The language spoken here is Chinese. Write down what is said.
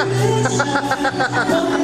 哈哈哈哈哈哈。